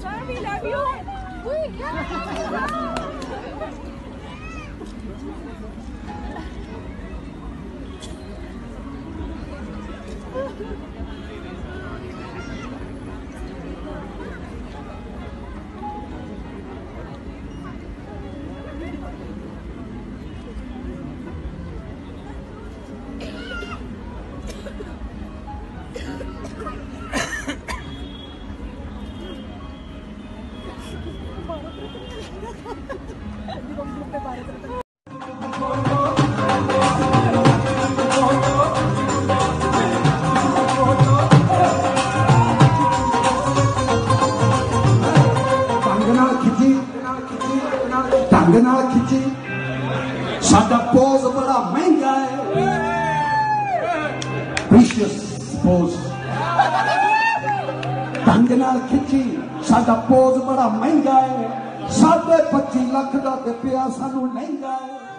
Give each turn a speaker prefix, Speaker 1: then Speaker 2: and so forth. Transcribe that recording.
Speaker 1: Sorry, love you. Wait, yeah,
Speaker 2: ढंग नाल खिची, साडा पोज बड़ा महँगा है। Precious pose. ढंग नाल खिची, साडा पोज बड़ा महँगा है। साडे ਲੱਖ ਦਾ ਤੇ ਪਿਆ ਸਾਨੂੰ ਲਹਿੰਗਾ। ਹੈ